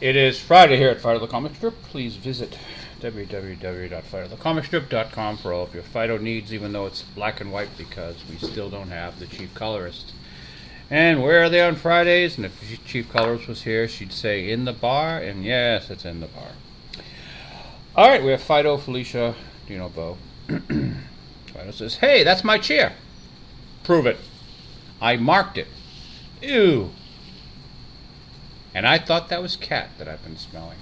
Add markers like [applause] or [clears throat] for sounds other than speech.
It is Friday here at Phydeaux the Comic Strip. Please visit www.fidothecomicstrip.com for all of your Phydeaux needs, even though it's black and white because we still don't have the chief colorist. And where are they on Fridays? And if chief colorist was here, she'd say in the bar, and yes, it's in the bar. All right, we have Phydeaux, Felicia, Dino, Bo. [clears throat] Phydeaux says, "Hey, that's my chair. Prove it. I marked it. Ew." And I thought that was cat that I've been smelling.